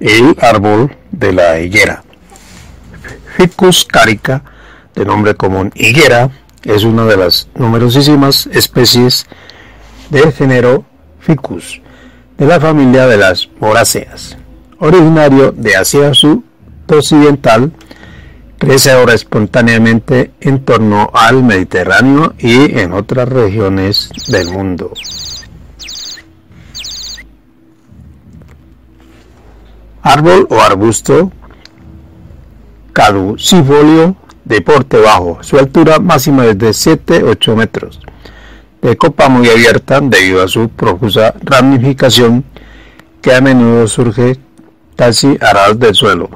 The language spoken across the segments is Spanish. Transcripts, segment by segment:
el árbol de la higuera. Ficus carica, de nombre común higuera, es una de las numerosísimas especies del género Ficus, de la familia de las moráceas. Originario de Asia Occidental, crece ahora espontáneamente en torno al Mediterráneo y en otras regiones del mundo. Árbol o arbusto caducifolio de porte bajo. Su altura máxima es de 7-8 metros. De copa muy abierta debido a su profusa ramificación que a menudo surge casi a ras del suelo.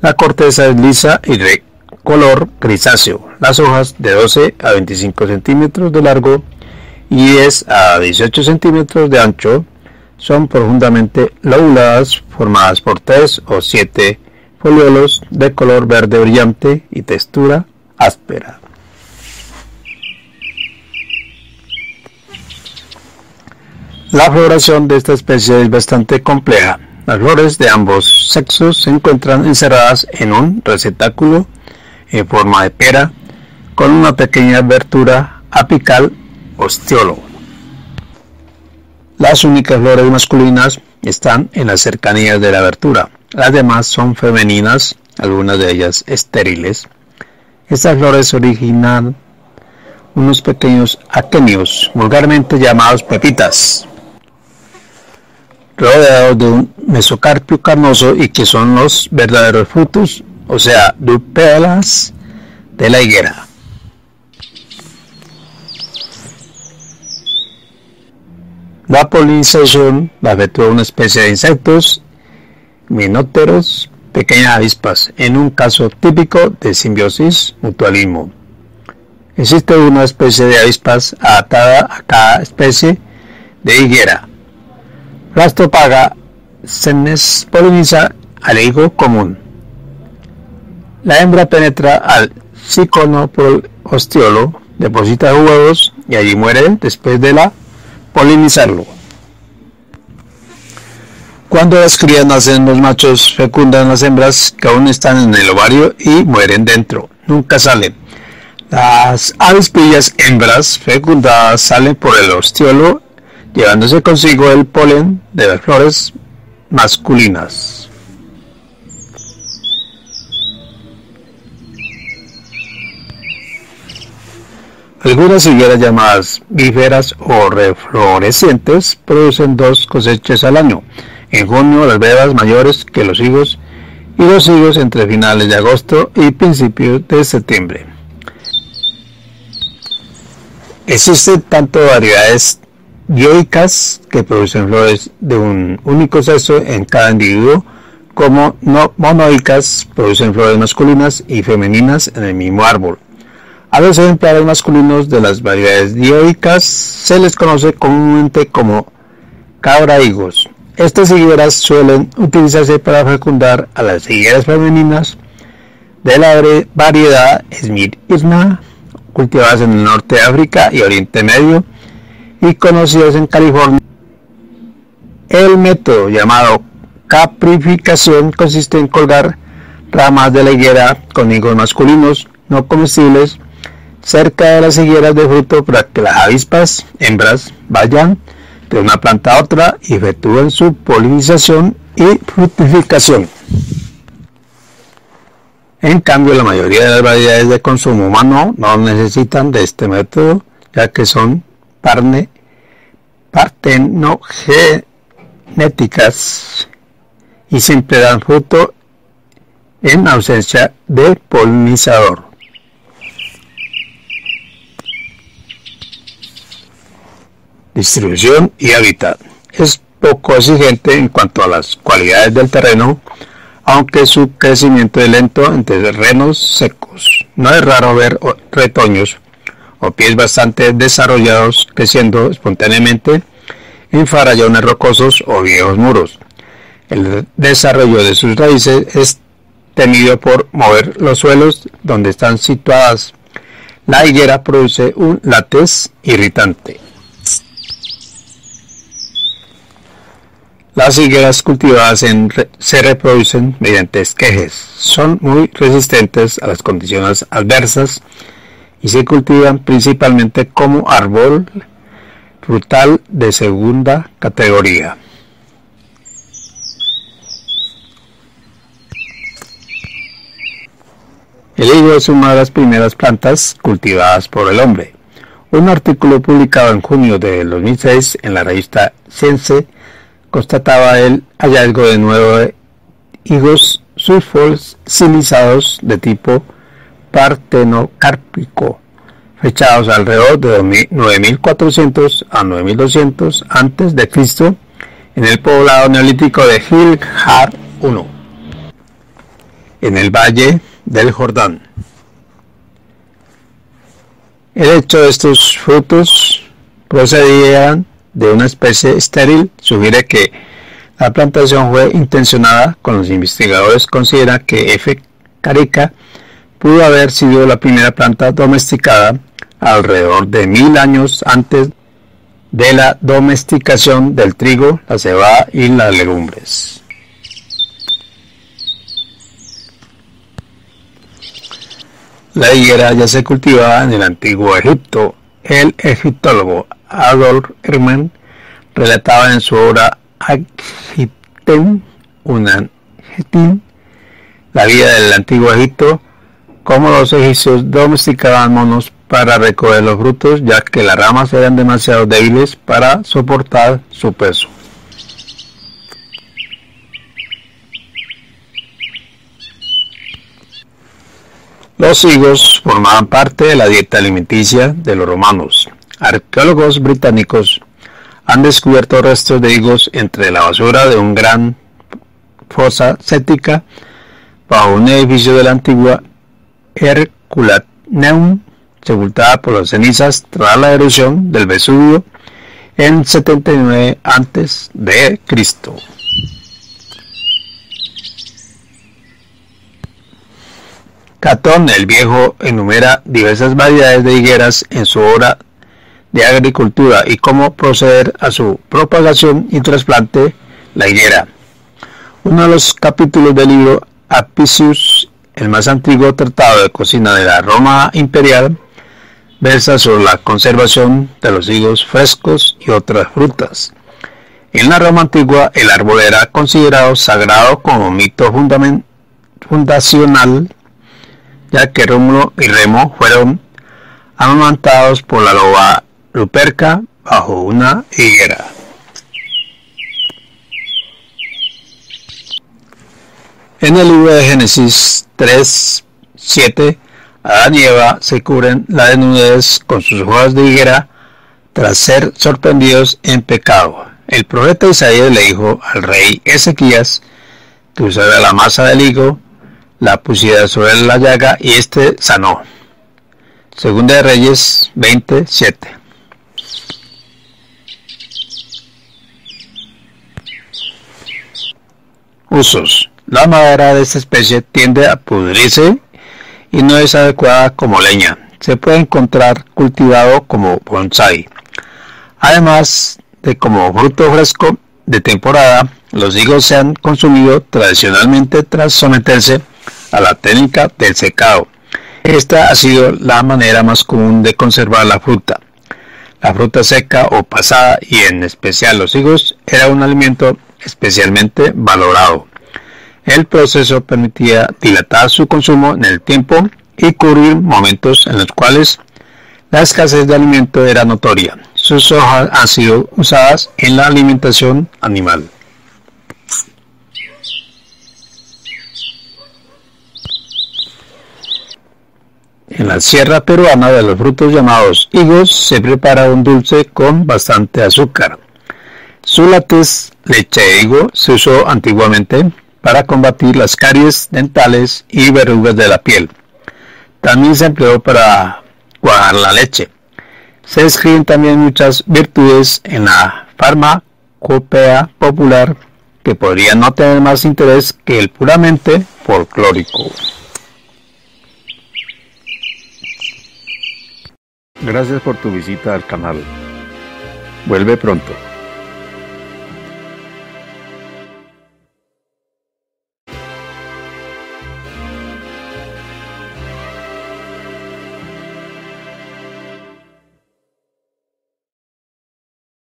La corteza es lisa y de color grisáceo. Las hojas de 12 a 25 centímetros de largo y 10 a 18 centímetros de ancho son profundamente lobuladas formadas por 3 o 7 foliolos de color verde brillante y textura áspera. La floración de esta especie es bastante compleja. Las flores de ambos sexos se encuentran encerradas en un receptáculo en forma de pera con una pequeña abertura apical ostiolo. Las únicas flores masculinas están en las cercanías de la abertura. Las demás son femeninas, algunas de ellas estériles. Estas flores originan unos pequeños aquenios, vulgarmente llamados pepitas, rodeados de un mesocarpio carnoso y que son los verdaderos frutos, o sea, dupelas de la higuera. La polinización la efectúa una especie de insectos, minóteros, pequeñas avispas, en un caso típico de simbiosis mutualismo. Existe una especie de avispas adaptada a cada especie de higuera. Rastopaga senes poliniza al higo común. La hembra penetra al cicono ostiolo, deposita huevos y allí muere después de la polinizarlo. Cuando las crías nacen, los machos fecundan las hembras que aún están en el ovario y mueren dentro. Nunca salen. Las avispillas hembras fecundadas salen por el ostiolo, llevándose consigo el polen de las flores masculinas. Algunas higueras llamadas bíferas o reflorecientes producen dos cosechas al año. En junio las bebas mayores que los higos y los higos entre finales de agosto y principios de septiembre. Existen tanto variedades dioicas que producen flores de un único sexo en cada individuo como no monoicas producen flores masculinas y femeninas en el mismo árbol. A los ejemplares masculinos de las variedades dioicas se les conoce comúnmente como cabraigos. Estas higueras suelen utilizarse para fecundar a las higueras femeninas de la variedad Smirna, cultivadas en el norte de África y Oriente Medio y conocidas en California. El método llamado caprificación consiste en colgar ramas de la higuera con higos masculinos no comestibles cerca de las higueras de fruto para que las avispas hembras vayan de una planta a otra y efectúen su polinización y fructificación. En cambio, la mayoría de las variedades de consumo humano no necesitan de este método, ya que son parne, partenogenéticas y siempre dan fruto en ausencia de polinizador. Distribución y hábitat. Es poco exigente en cuanto a las cualidades del terreno, aunque su crecimiento es lento en terrenos secos. No es raro ver retoños o pies bastante desarrollados creciendo espontáneamente en farallones rocosos o viejos muros. El desarrollo de sus raíces es temido por mover los suelos donde están situadas. La higuera produce un látex irritante. Las higueras cultivadas se reproducen mediante esquejes. Son muy resistentes a las condiciones adversas y se cultivan principalmente como árbol frutal de segunda categoría. El higo es una de las primeras plantas cultivadas por el hombre. Un artículo publicado en junio de 2006 en la revista Science constataba el hallazgo de nueve higos sulfosilizados de tipo partenocárpico, fechados alrededor de 9400 a 9200 antes de Cristo en el poblado neolítico de Gilhar I, en el valle del Jordán. El hecho de estos frutos procedían de una especie estéril sugiere que la plantación fue intencionada, con los investigadores consideran que F. carica pudo haber sido la primera planta domesticada alrededor de mil años antes de la domesticación del trigo, la cebada y las legumbres. La higuera ya se cultivaba en el antiguo Egipto. El egiptólogo Adolf Hermann relataba en su obra Agipten, una la vida del antiguo Egipto, cómo los egipcios domesticaban monos para recoger los frutos, ya que las ramas eran demasiado débiles para soportar su peso. Los higos formaban parte de la dieta alimenticia de los romanos. Arqueólogos británicos han descubierto restos de higos entre la basura de un gran fosa cética bajo un edificio de la antigua Herculaneum, sepultada por las cenizas tras la erupción del Vesubio en 79 a.C. Catón el Viejo enumera diversas variedades de higueras en su obra de agricultura y cómo proceder a su propagación y trasplante, la higuera. Uno de los capítulos del libro Apicius, el más antiguo tratado de cocina de la Roma imperial, versa sobre la conservación de los higos frescos y otras frutas. En la Roma antigua, el árbol era considerado sagrado como mito fundacional ya que Rómulo y Remo fueron amamantados por la loba Ruperca bajo una higuera. En el libro de Génesis 3, 7, Adán y Eva se cubren la desnudez con sus hojas de higuera tras ser sorprendidos en pecado. El profeta Isaías le dijo al rey Ezequías que usara la masa del higo la pusiera sobre la llaga y éste sanó. Segunda de Reyes 27. Usos. La madera de esta especie tiende a pudrirse y no es adecuada como leña. Se puede encontrar cultivado como bonsai. Además de como fruto fresco de temporada, los higos se han consumido tradicionalmente tras someterse a la técnica del secado. Esta ha sido la manera más común de conservar la fruta. La fruta seca o pasada y en especial los higos era un alimento especialmente valorado. El proceso permitía dilatar su consumo en el tiempo y cubrir momentos en los cuales la escasez de alimento era notoria. Sus hojas han sido usadas en la alimentación animal. En la sierra peruana de los frutos llamados higos se prepara un dulce con bastante azúcar. Su látex, leche de higo, se usó antiguamente para combatir las caries dentales y verrugas de la piel. También se empleó para cuajar la leche. Se describen también muchas virtudes en la farmacopea popular que podrían no tener más interés que el puramente folclórico. Gracias por tu visita al canal. Vuelve pronto.